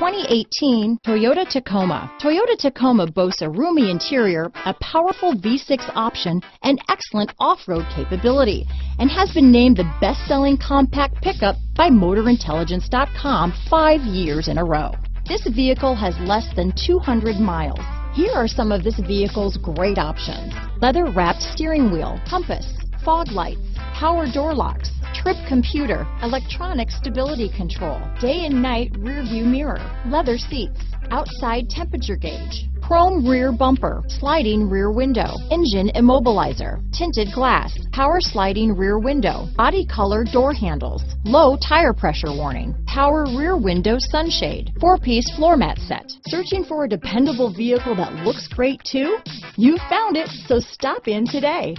2018 Toyota Tacoma. Toyota Tacoma boasts a roomy interior, a powerful V6 option, and excellent off-road capability, and has been named the best-selling compact pickup by MotorIntelligence.com five years in a row. This vehicle has less than 200 miles. Here are some of this vehicle's great options. Leather wrapped steering wheel, compass, fog lights, power door locks, trip computer, electronic stability control, day and night rear view mirror, leather seats, outside temperature gauge, chrome rear bumper, sliding rear window, engine immobilizer, tinted glass, power sliding rear window, body color door handles, low tire pressure warning, power rear window sunshade, four-piece floor mat set. Searching for a dependable vehicle that looks great too? You found it, so stop in today.